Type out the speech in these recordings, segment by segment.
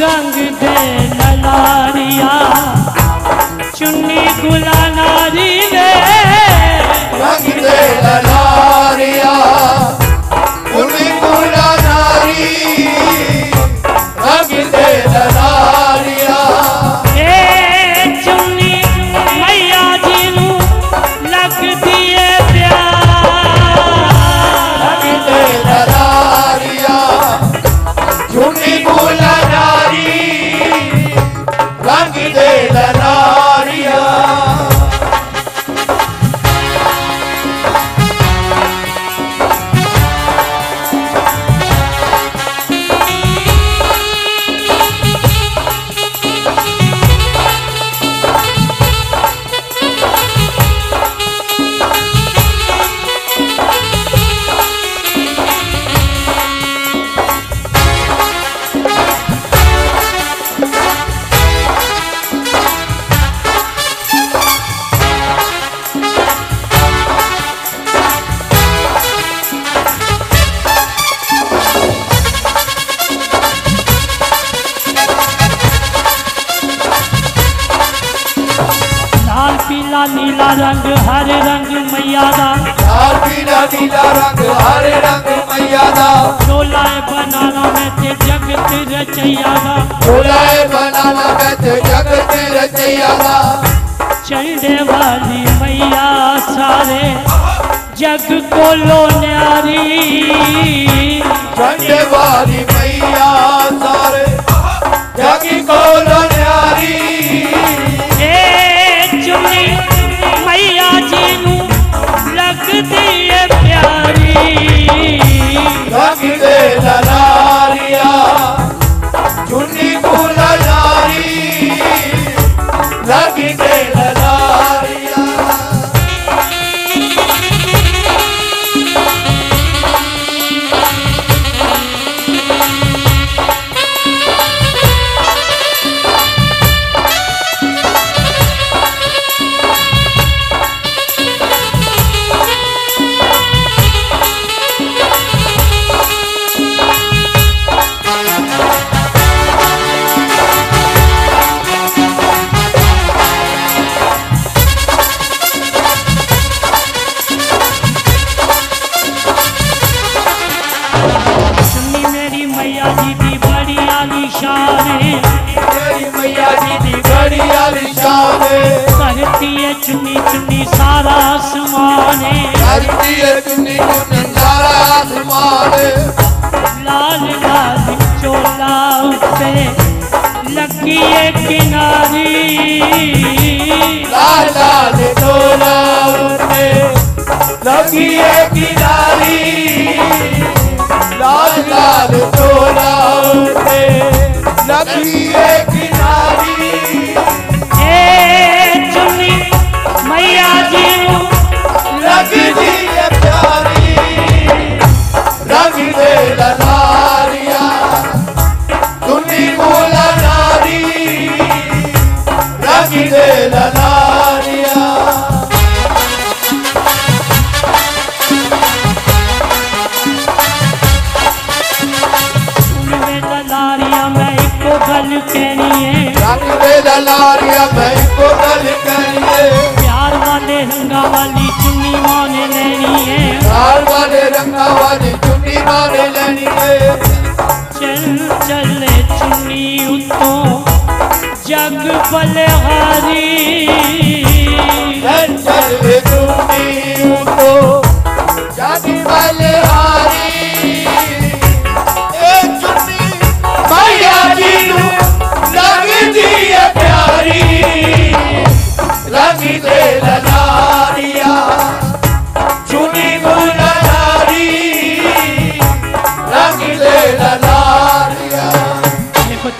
रंग दे ललारिया चुन्नी गुला नारी दे मैया दा पीला नीला रंग हरे रंग मैया दा बनाना मैं ते जगत रचैया दा डोला बनाना मैं ते जगत रचैया दा चंडे वाली मैया सारे जग को लो न्यारी। चंडे वाली मैया keep it. दीवानी तेरी मैया जी चुनी चुनी सारा आसमान चुनी चुनी सारा आसमान लाल लाल चोला उसे लगी किनारी लाल लाल चोला उसे लगी Valeu!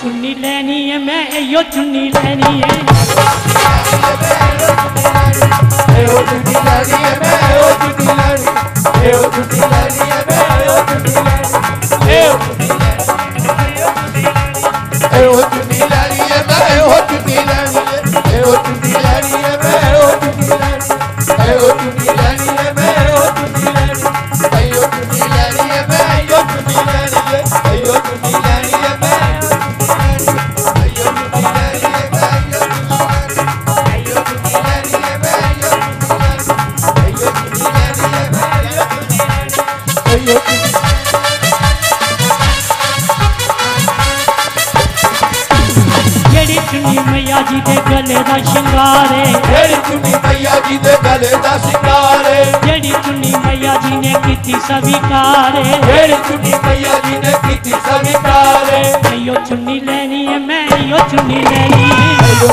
चुन्नी लेनी है मैं यो चुन्नी लैनी है ओ चुन्नी लेनी मैया जी दे गले का शिंगारे जेड़ी चुनी भैया जी दे गले का शिंगारे जेड़ी चुनी भैया जी ने कीती स्वीकारे। जेड़ी चुनी भैया जी ने कीती स्वीकारे। मैं यो लेनी है मैं यो चुनी लेनी है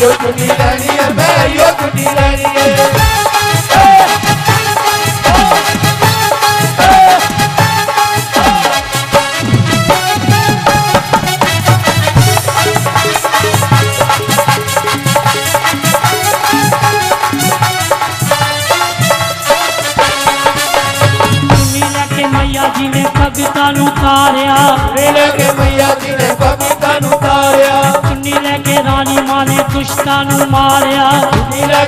yo conmigo. मारिया मीरा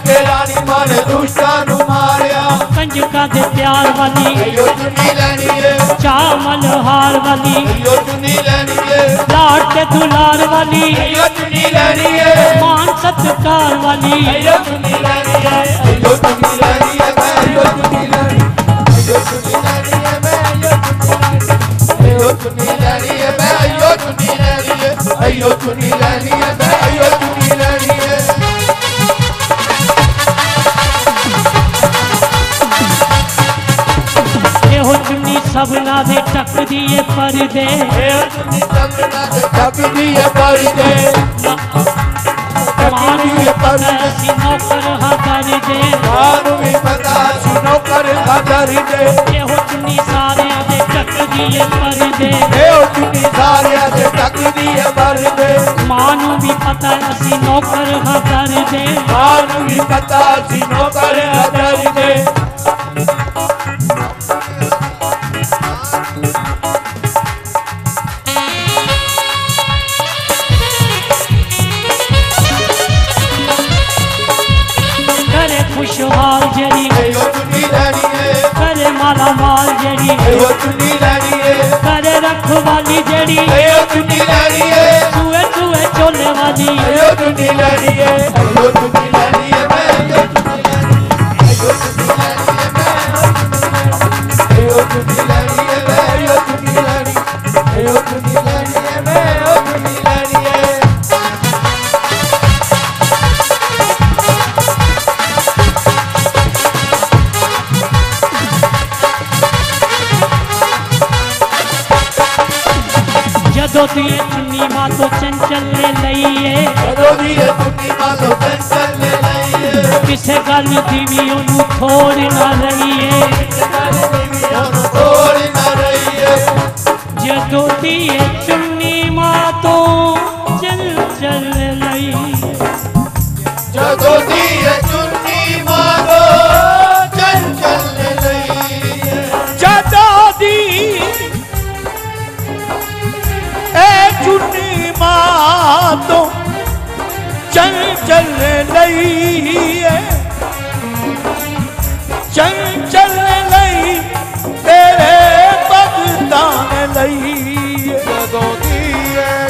कंजका दे प्यार वाली यो चुनी चामल हार वाली लाट के दुलार वाली मान सत्कार वाली चुनी लेनी है मैं यो चुनी लेनी है दिए पर्दे। ढक दिए पर्दे। मानिए दे। पता सुनो कर हदर दे। ये हो चुनी ढक दिए पर्दे। दे ढक दिए पता सुनो कर हदर दे। मानवी पता सुनो कर हदर दे। ਇਹ ਜਦੋਂ ਦੀ ਇਹ ਚੁੰਨੀ ਮਾਂ ਤੋਂ ਚੰਚਲ ਨੇ ਲਈਏ ਜਦੋਂ ਦੀ ਇਹ ਚੁੰਨੀ ਮਾਂ ਤੋਂ ਟੈਨਸ਼ਨ ਲੈ ਲਈਏ ਕਿਸੇ ਗੱਲ ਦੀ ਵੀ ਉਹਨੂੰ ਥੋੜ ਨਾ ਰਹੀਏ ਉਹਨੂੰ ਤੋੜ ਨਾ ਰਹੀਏ ਜਦੋਂ ਦੀ ਇਹ ਚੁੰਨੀ ਮਾਂ Ah, ah. तेरे बलदान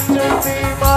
चवा